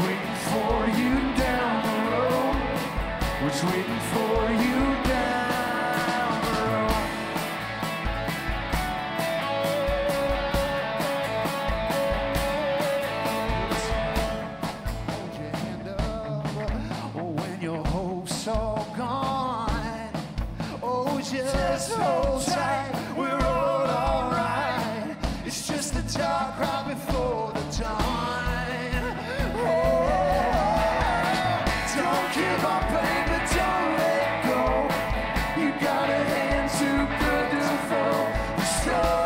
waiting for you down the road. What's waiting for you down the road? Oh, when your hope's gone. Oh, just hold tight. Show.